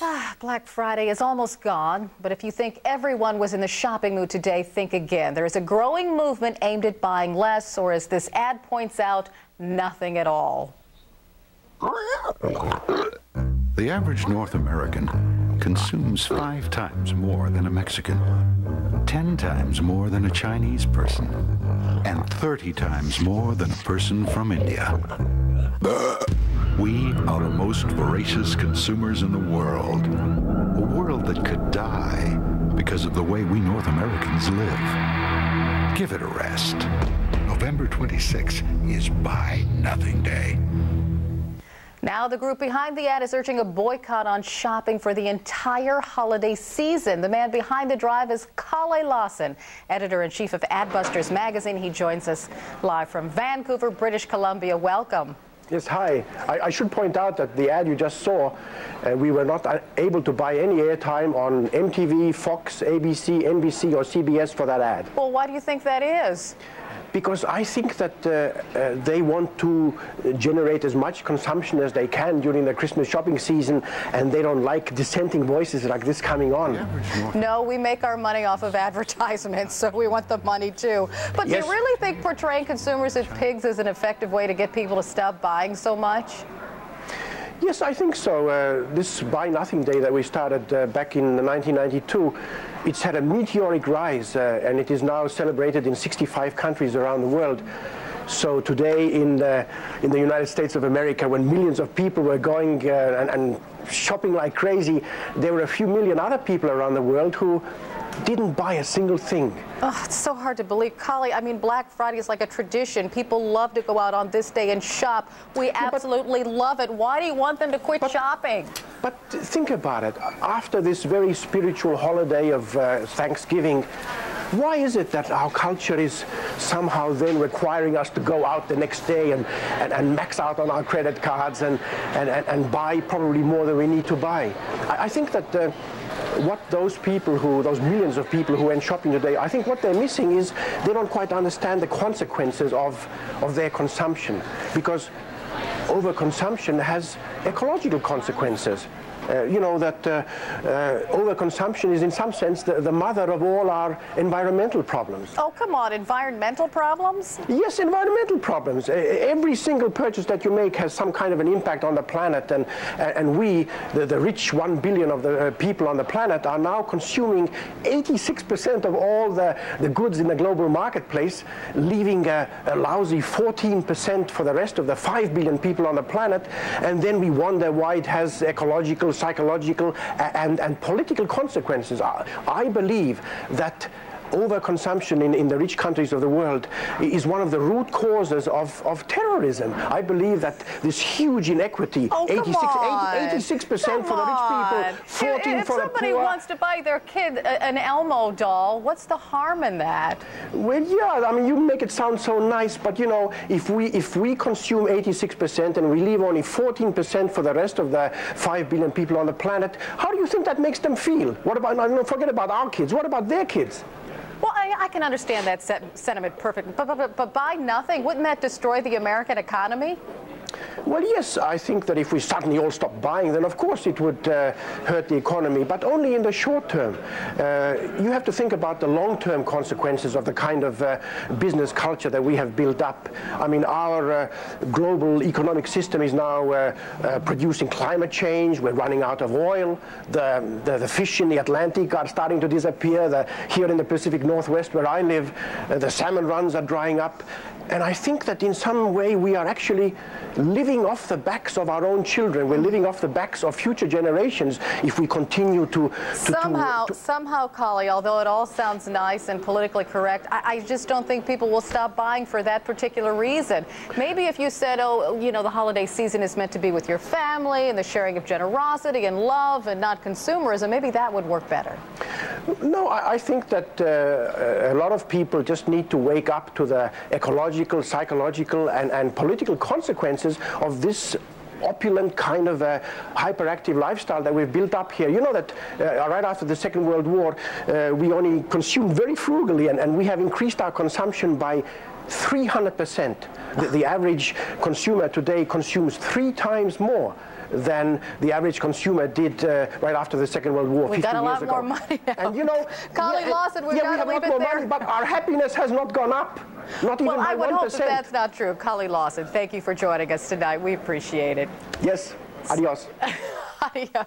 Ah, Black Friday is almost gone, but if you think everyone was in the shopping mood today, think again. There is a growing movement aimed at buying less, or as this ad points out, nothing at all. The average North American consumes five times more than a Mexican, 10 times more than a Chinese person, and 30 times more than a person from India. We are the most voracious consumers in the world. A world that could die because of the way we North Americans live. Give it a rest. November 26 is Buy Nothing Day. Now, the group behind the ad is urging a boycott on shopping for the entire holiday season. The man behind the drive is Kalle Lasn, editor in chief of Adbusters magazine. He joins us live from Vancouver, British Columbia. Welcome. Yes, hi. I, I, should point out that the ad you just saw, uh, we were not able to buy any airtime on MTV, Fox, ABC, NBC, or CBS for that ad. Well, why do you think that is? Because I think that uh, uh, they want to generate as much consumption as they can during the Christmas shopping season, and they don't like dissenting voices like this coming on. No, we make our money off of advertisements, so we want the money too. But yes. do you really think portraying consumers as pigs is an effective way to get people to stop buying so much? Yes, I think so. Uh, this Buy Nothing Day that we started uh, back in 1992, it's had a meteoric rise uh, and it is now celebrated in 65 countries around the world. So today in the, in the United States of America, when millions of people were going uh, and, and shopping like crazy, there were a few million other people around the world who didn't buy a single thing. Oh, it's so hard to believe. Kalle, I mean, Black Friday is like a tradition. People love to go out on this day and shop. We yeah, absolutely but, love it. Why do you want them to quit but, shopping? But think about it. After this very spiritual holiday of uh, Thanksgiving, why is it that our culture is somehow then requiring us to go out the next day and, and, and max out on our credit cards and, and, and, and buy probably more than we need to buy? I, I think that uh, what those people who, those millions of people who went shopping today, I think what they're missing is they don't quite understand the consequences of, of their consumption. Because overconsumption has ecological consequences. Uh, you know, that uh, uh, overconsumption is in some sense the, the, mother of all our environmental problems. Oh, come on, environmental problems? Yes, environmental problems. every single purchase that you make has some kind of an impact on the planet, and, and we, the, the rich one billion of the people on the planet, are now consuming 86% of all the, the goods in the global marketplace, leaving a, a lousy 14% for the rest of the 5 billion people on the planet, and then we wonder why it has ecological psychological, and, and political consequences. I believe that overconsumption in, in the rich countries of the world is one of the root causes of, of terrorism. I believe that this huge inequity, oh, 86, percent for the rich people, 14 if, if for the poor. If somebody wants to buy their kid an Elmo doll, what's the harm in that? Well, yeah, I mean, you make it sound so nice, but you know, if we, if we consume 86% and we leave only 14% for the rest of the 5 billion people on the planet, how do you think that makes them feel? What about, no, forget about our kids, what about their kids? I, I can understand that sentiment perfectly, but, but, but, but buy nothing, wouldn't that destroy the American economy? Well, yes, I think that if we suddenly all stop buying, then of course it would uh, hurt the economy, but only in the short term. Uh, you have to think about the long-term consequences of the kind of uh, business culture that we have built up. I mean, our uh, global economic system is now uh, uh, producing climate change. We're running out of oil. The, the, the, fish in the Atlantic are starting to disappear. The, here in the Pacific Northwest, where I live, the salmon runs are drying up. And I think that in some way we are actually living off the backs of our own children. We're living off the backs of future generations if we continue to... to somehow, to, to somehow, Kalle, although it all sounds nice and politically correct, I, I, just don't think people will stop buying for that particular reason. Maybe if you said, oh, you know, the holiday season is meant to be with your family and the sharing of generosity and love and not consumerism, maybe that would work better. No, I, I think that uh, a lot of people just need to wake up to the ecological, psychological, and, and political consequences of this opulent kind of hyperactive lifestyle that we've built up here. You know that uh, right after the Second World War, uh, we only consumed very frugally, and, and we have increased our consumption by 300%. The, the average consumer today consumes three times more than the average consumer did uh, right after the Second World War. We 50 got a years lot ago. more money now. And you know, Colleen yeah, Lasn, we've yeah, got we have a lot more there. money, but our happiness has not gone up. Not even Well, by I would 1%. hope that that's not true. Colleen Lasn, thank you for joining us tonight. We appreciate it. Yes. Adios. Adios.